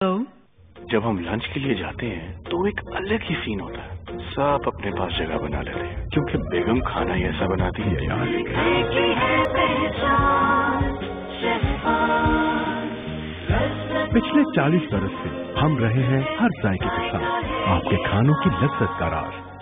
तो? जब हम लंच के लिए जाते हैं तो एक अलग ही सीन होता है। सब अपने पास जगह बना लेते हैं क्योंकि बेगम खाना ही ऐसा बनाती है। यार। पिछले 40 बरस से हम रहे हैं हर जायके के साथ। आपके खानों की लज्जत का राज।